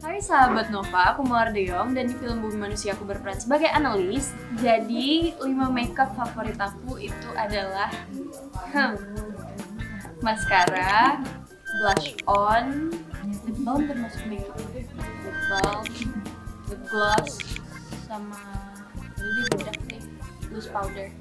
Hai sahabat Nova, aku Mawar Deong dan di film Bumi Manusia aku berperan sebagai analis. Jadi, 5 makeup favorit aku itu adalah hmm, maskara, blush on, lip balm termasuk makeup, lip balm, lip gloss, sama ini bedak sih, loose powder.